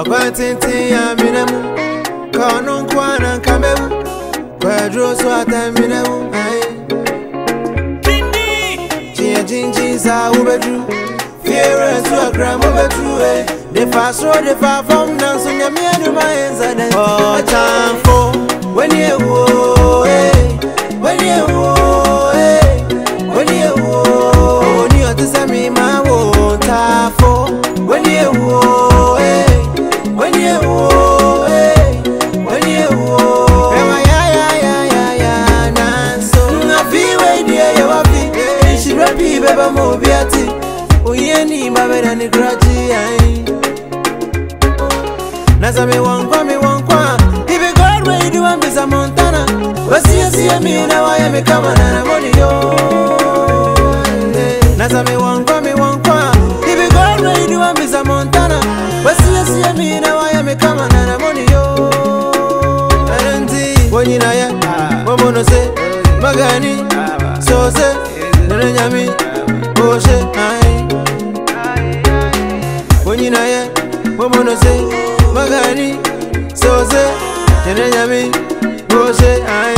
ọkọ titi ya mine mu ka ọnu nkwa na nkame mu kwedro so ata mine mu ayi. jiyan jinji sa wo bedu fiere su akra mo bedu e defa so defa fam na nso nyame aduma yɛ nsa dɛ. ɔtanfo wɛni ewu. beba mu uyeni mbabera ni graji eh. naza miwankwa miwankwa ibigorwe idiwambiza montana basiyesiye mina waye mikamana naboniyo naza miwankwa miwankwa ibigorwe idiwambiza montana basiyesiye mina waye mikamana naboniyo wonyinaye momonose ah. magani ah. sose nenenyami bose onyinaye omonose magani soze tenenyami bose ai.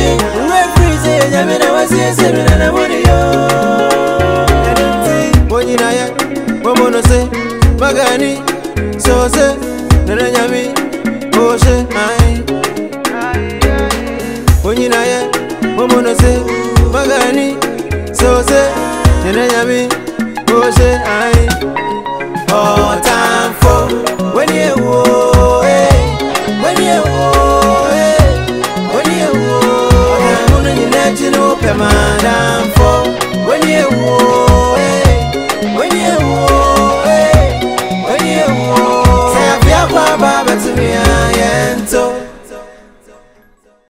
mbonyinaya mbomono se magani sose nenenyami ose mbonyinaya mbomono se magani sose nenenyami ose ai, ai, ai. kwababa